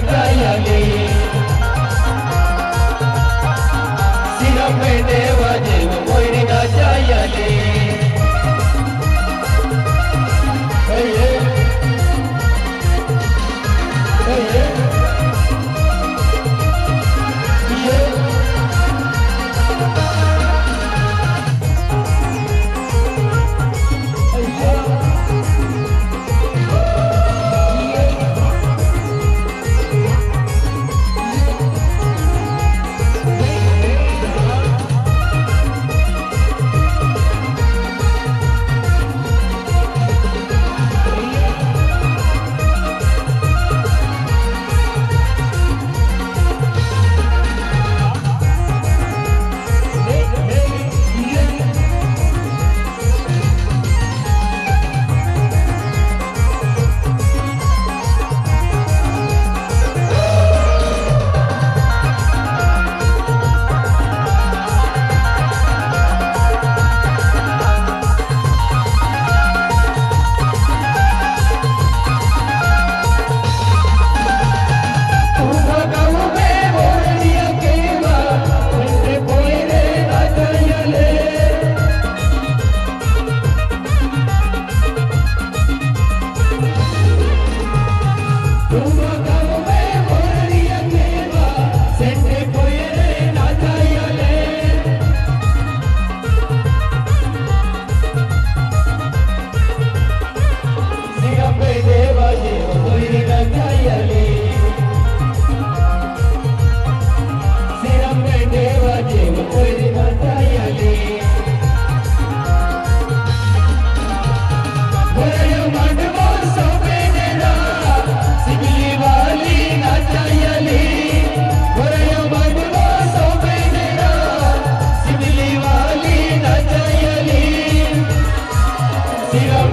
Kayane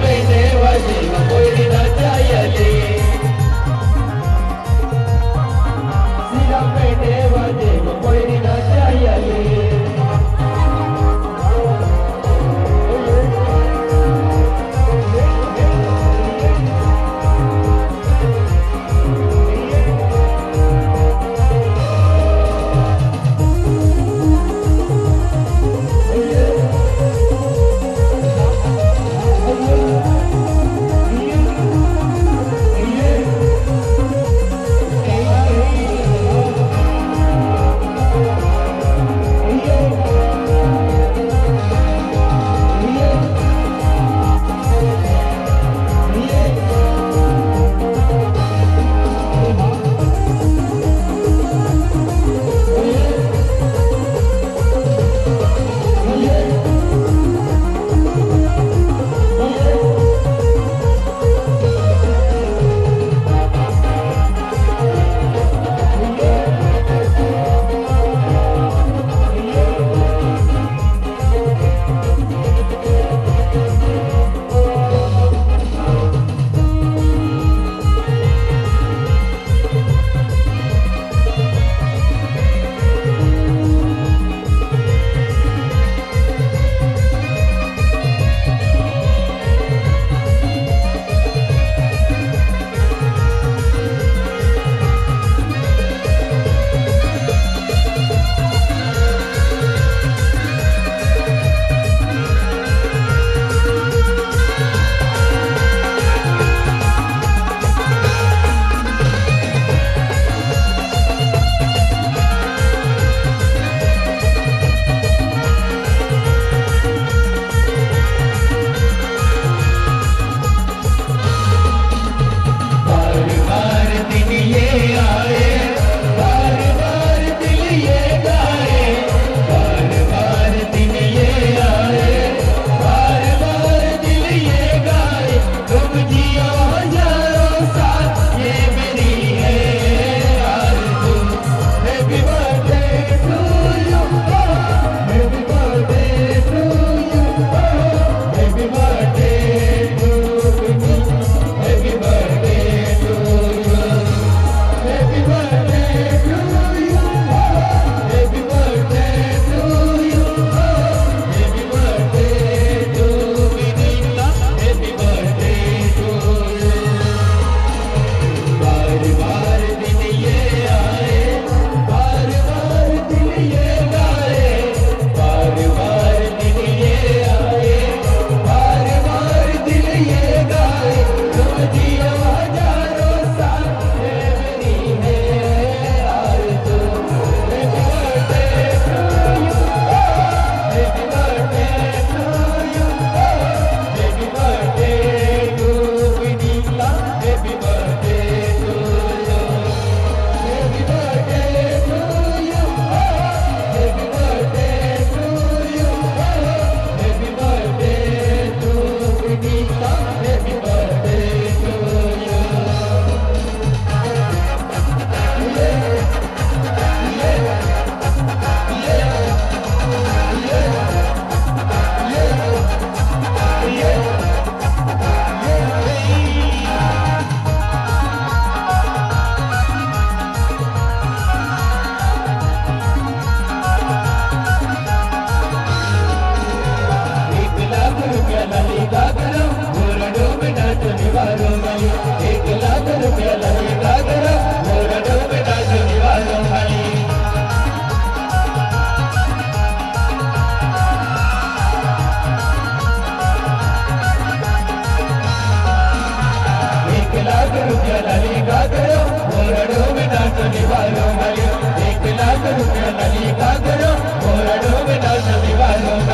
Thank you.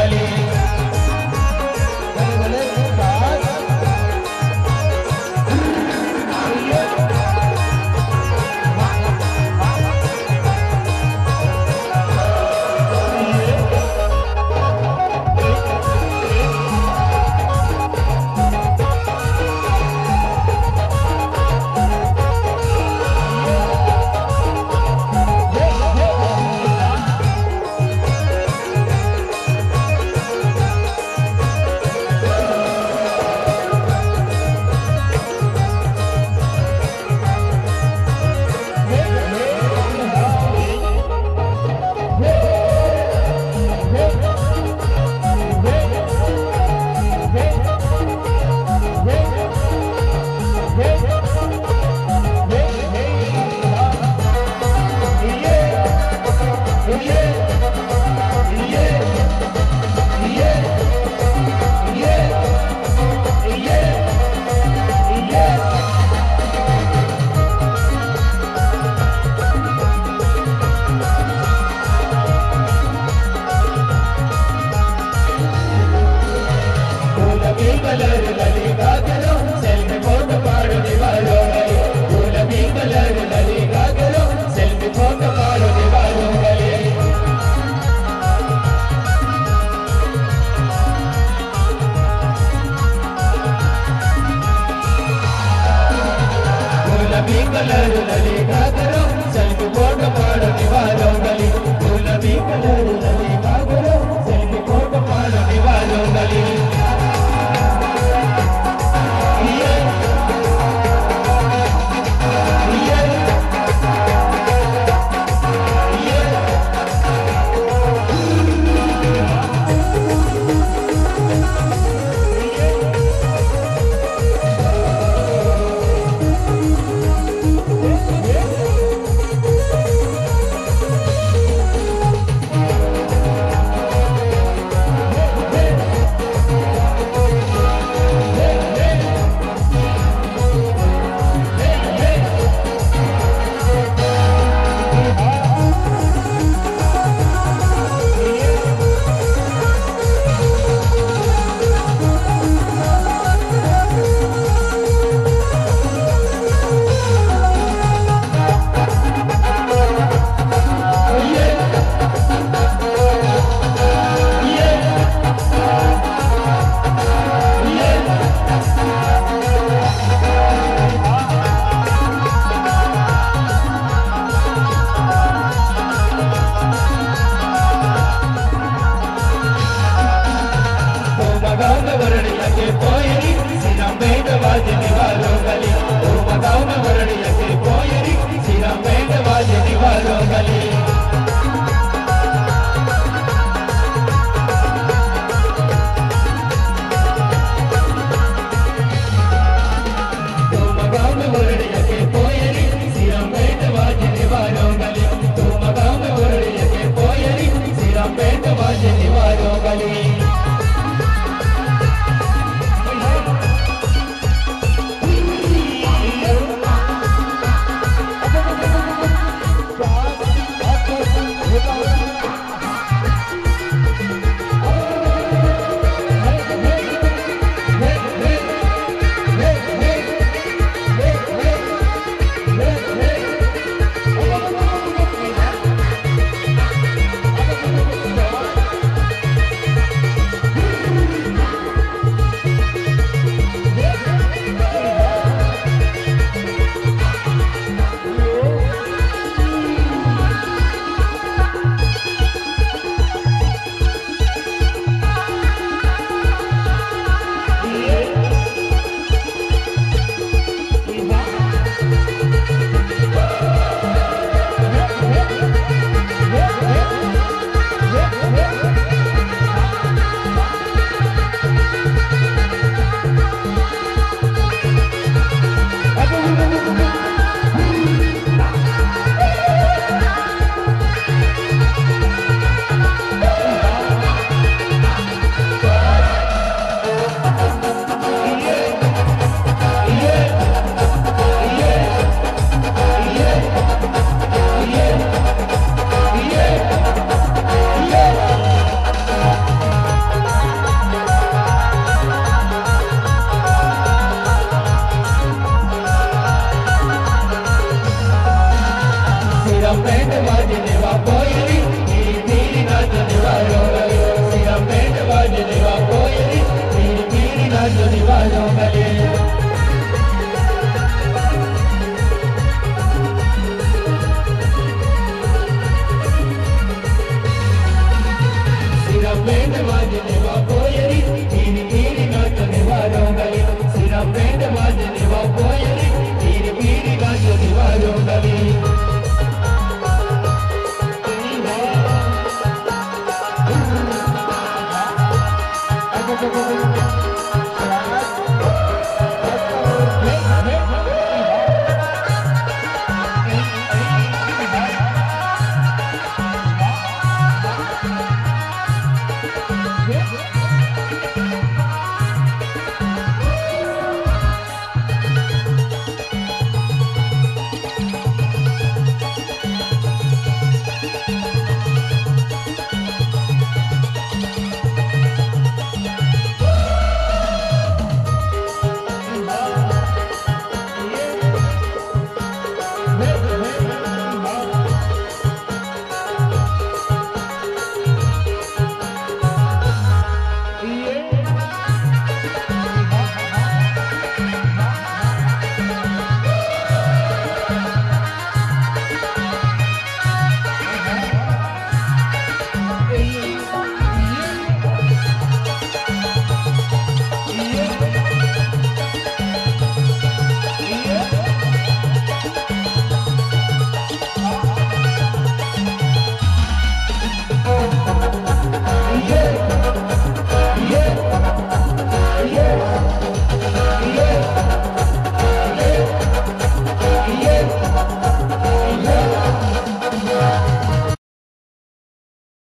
Hallelujah.